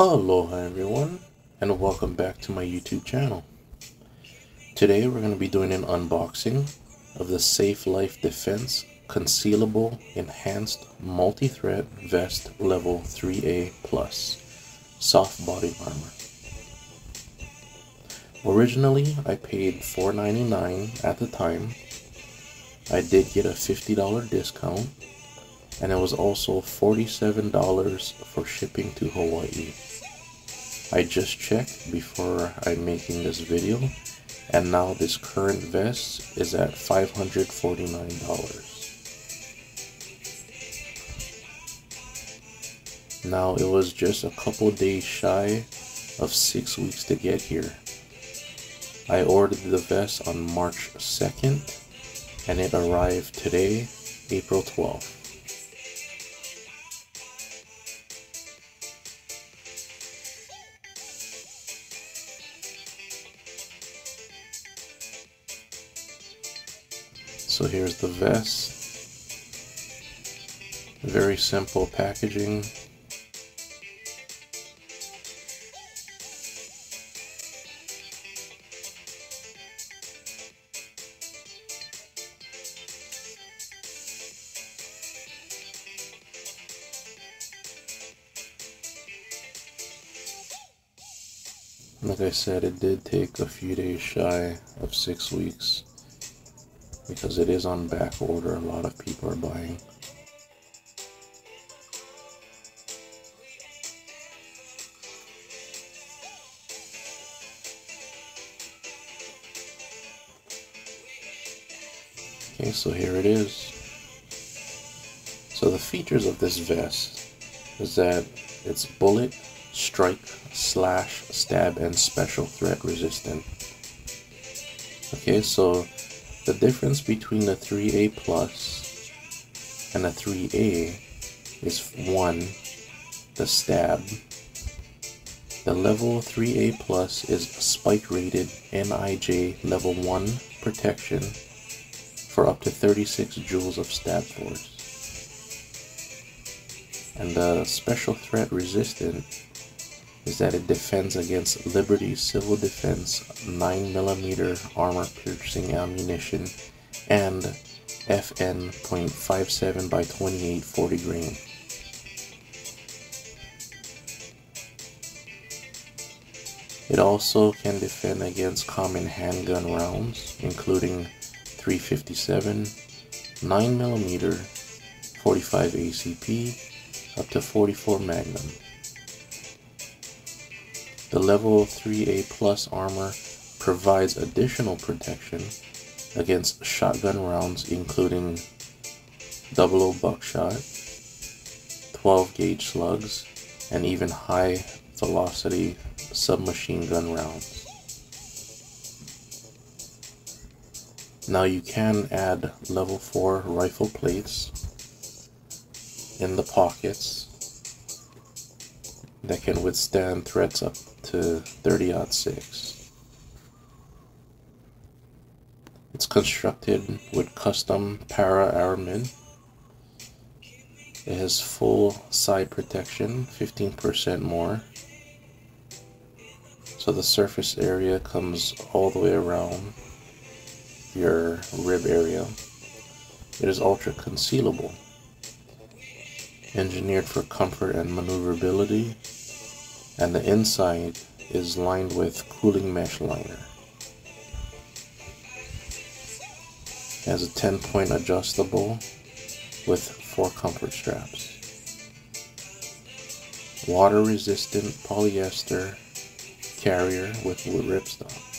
Aloha everyone and welcome back to my YouTube channel. Today we're going to be doing an unboxing of the Safe Life Defense Concealable Enhanced Multi-Threat Vest Level 3A Plus Soft Body Armor. Originally I paid $4.99 at the time. I did get a $50 discount and it was also $47 for shipping to Hawaii. I just checked before I'm making this video and now this current vest is at $549. Now it was just a couple days shy of six weeks to get here. I ordered the vest on March 2nd and it arrived today, April 12th. So here's the vest. Very simple packaging. Like I said, it did take a few days shy of six weeks because it is on back order. A lot of people are buying. Okay, so here it is. So the features of this vest is that it's bullet, strike, slash, stab, and special threat resistant. Okay, so the difference between the 3A Plus and the 3A is one, the stab. The level 3A Plus is spike rated NIJ level 1 protection for up to 36 joules of stab force. And the special threat resistant is that it defends against Liberty Civil Defense 9mm armor piercing ammunition and FN 5.7 by 28 40 grain. It also can defend against common handgun rounds, including 357, 9mm, 45 ACP, up to 44 Magnum. The level 3A plus armor provides additional protection against shotgun rounds including 00 buckshot, 12 gauge slugs, and even high velocity submachine gun rounds. Now you can add level 4 rifle plates in the pockets that can withstand threats up to 30 6. It's constructed with custom para aramid. It has full side protection, 15% more. So the surface area comes all the way around your rib area. It is ultra concealable, engineered for comfort and maneuverability and the inside is lined with cooling mesh liner. It has a 10 point adjustable with four comfort straps. Water resistant polyester carrier with wood ripstop.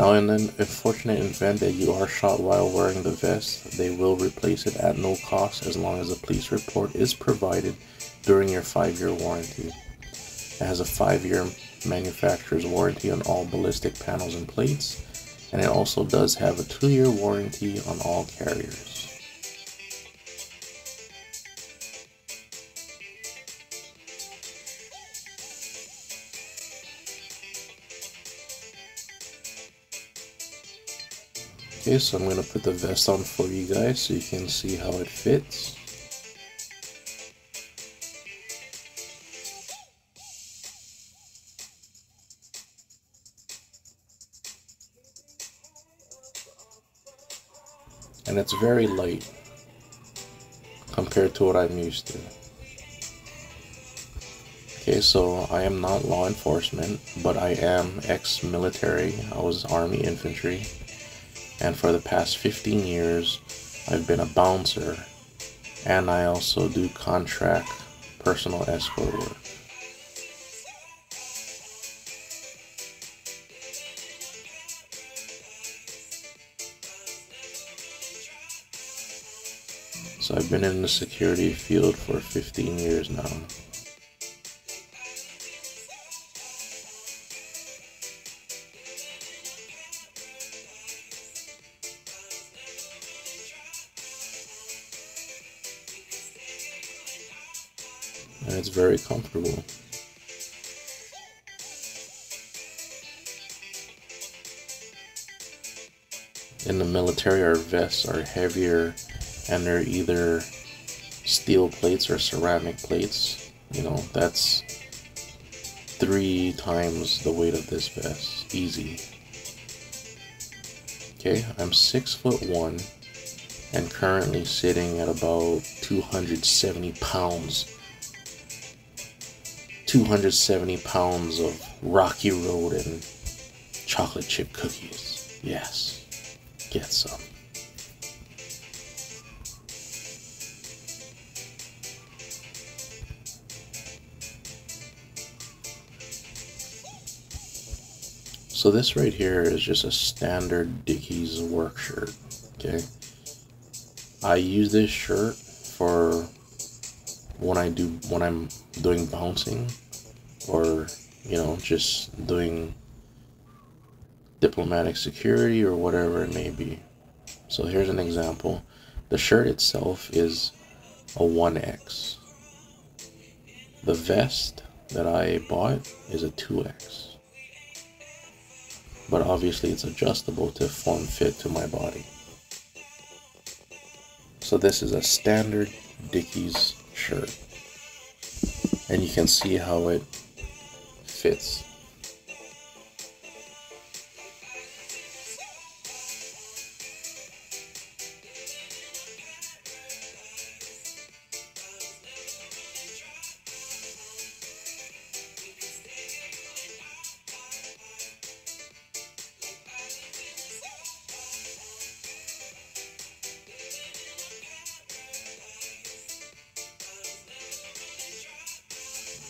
Now and in an unfortunate event that you are shot while wearing the vest, they will replace it at no cost as long as a police report is provided during your 5-year warranty. It has a 5-year manufacturer's warranty on all ballistic panels and plates, and it also does have a 2-year warranty on all carriers. Okay, so I'm going to put the vest on for you guys so you can see how it fits. And it's very light compared to what I'm used to. Okay, so I am not law enforcement, but I am ex-military. I was Army infantry. And for the past 15 years, I've been a bouncer. And I also do contract personal escort work. So I've been in the security field for 15 years now. It's very comfortable. In the military, our vests are heavier and they're either steel plates or ceramic plates. You know, that's three times the weight of this vest. Easy. Okay, I'm six foot one and currently sitting at about 270 pounds 270 pounds of Rocky Road and chocolate chip cookies. Yes, get some. So this right here is just a standard Dickies work shirt, okay? I use this shirt for when I do when I'm doing bouncing or you know just doing diplomatic security or whatever it may be. So here's an example. The shirt itself is a 1X. The vest that I bought is a 2X. But obviously it's adjustable to form fit to my body. So this is a standard Dickies shirt. And you can see how it fits.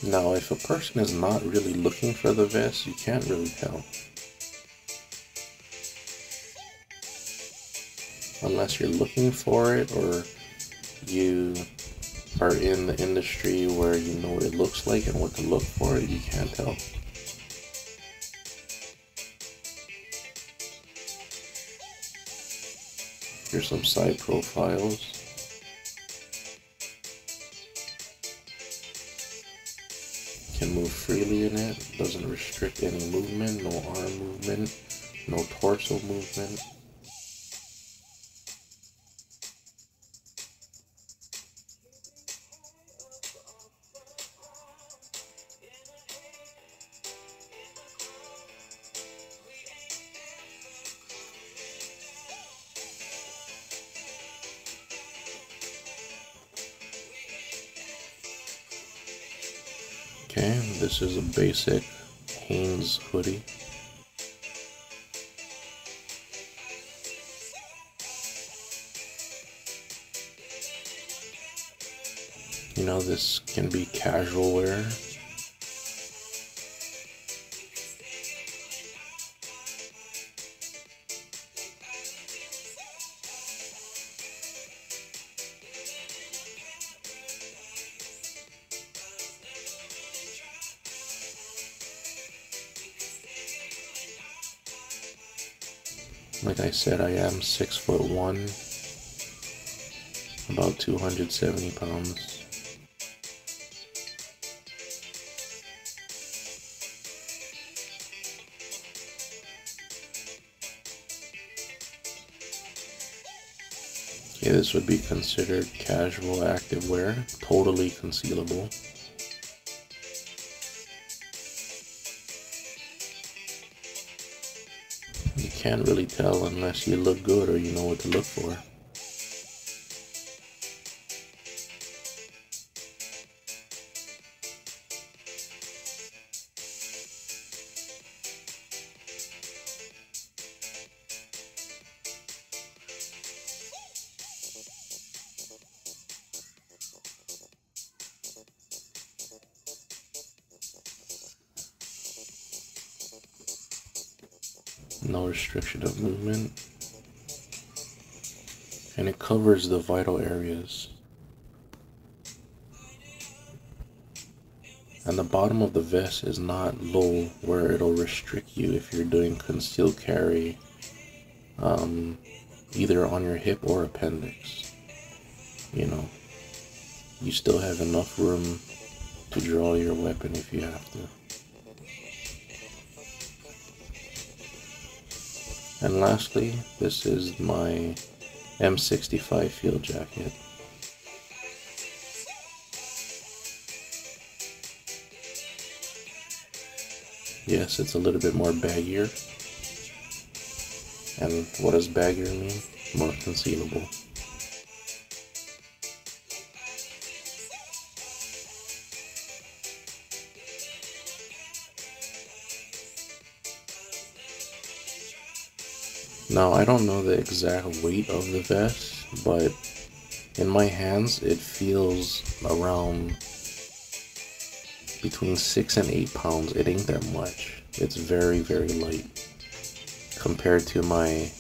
Now, if a person is not really looking for the vest, you can't really tell. Unless you're looking for it or you are in the industry where you know what it looks like and what to look for, you can't tell. Here's some side profiles. Freely in it, doesn't restrict any movement, no arm movement, no torso movement. Okay, this is a basic Hanes hoodie. You know, this can be casual wear. Like I said, I am six foot one, about 270 pounds. Okay, this would be considered casual active wear, totally concealable. Can't really tell unless you look good or you know what to look for. No restriction of movement, and it covers the vital areas. And the bottom of the vest is not low where it'll restrict you if you're doing concealed carry um, either on your hip or appendix. You know, you still have enough room to draw your weapon if you have to. And lastly, this is my M65 field jacket. Yes, it's a little bit more baggier. And what does baggier mean? More concealable. Now, I don't know the exact weight of the vest, but in my hands, it feels around between six and eight pounds. It ain't that much. It's very, very light compared to my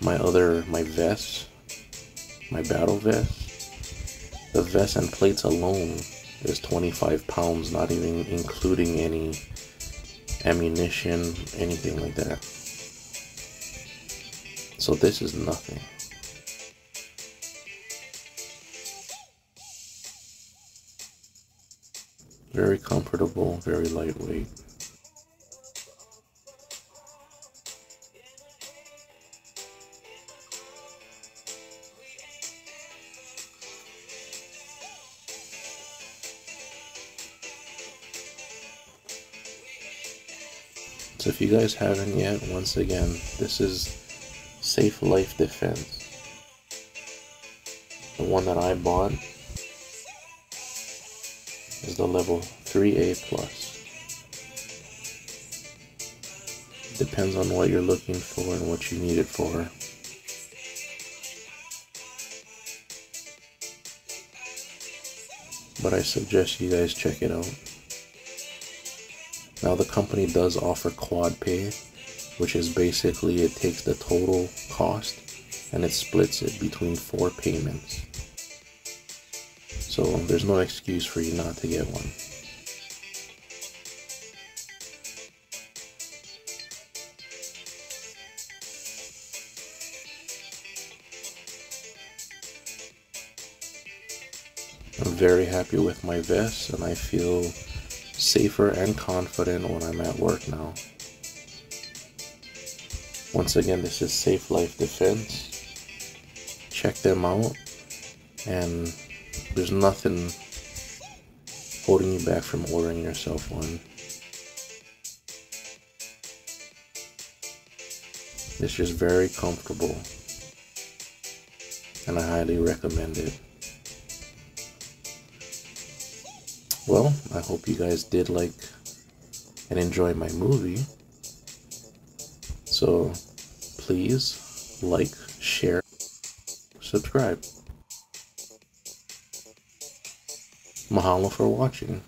my other my vest, my battle vest. The vest and plates alone is 25 pounds, not even including any ammunition, anything like that. So this is nothing. Very comfortable, very lightweight. So if you guys haven't yet, once again, this is Safe Life Defense. The one that I bought is the level 3A plus. Depends on what you're looking for and what you need it for. But I suggest you guys check it out. Now the company does offer QuadPay, which is basically it takes the total cost and it splits it between four payments. So there's no excuse for you not to get one. I'm very happy with my vest and I feel safer and confident when I'm at work now. Once again, this is Safe Life Defense. Check them out, and there's nothing holding you back from ordering yourself one. It's just very comfortable, and I highly recommend it. Well, I hope you guys did like and enjoy my movie. So please like, share, subscribe. Mahalo for watching.